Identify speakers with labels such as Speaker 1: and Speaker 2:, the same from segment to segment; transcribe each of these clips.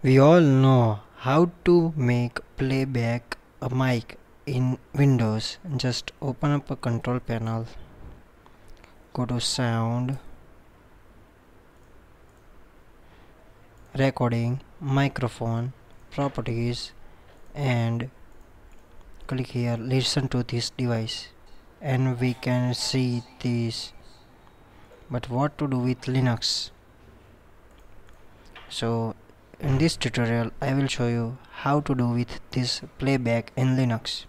Speaker 1: We all know how to make playback a mic in Windows. Just open up a control panel, go to sound, recording, microphone, properties. And click here. Listen to this device. And we can see this. But what to do with Linux? So in this tutorial I will show you how to do with this playback in Linux.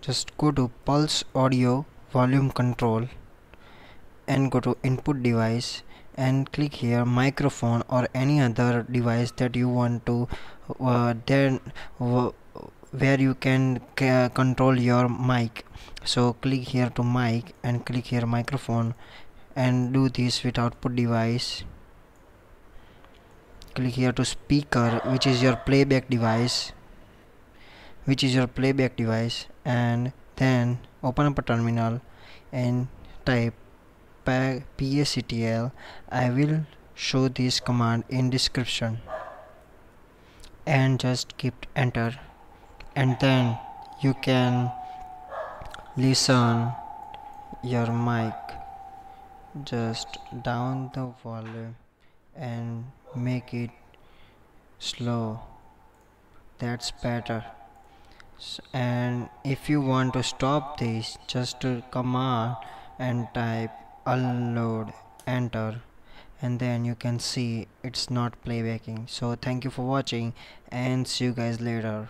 Speaker 1: Just go to Pulse Audio Volume Control and go to input device and click here microphone or any other device that you want to uh, then uh, where you can control your mic so click here to mic and click here microphone and do this with output device. Click here to speaker which is your playback device. Which is your playback device and then open up a terminal and type pactl i will show this command in description. And just keep enter. And then you can listen your mic just down the volume and make it slow. That's better. And if you want to stop this just command and type unload enter and then you can see it's not playbacking so thank you for watching and see you guys later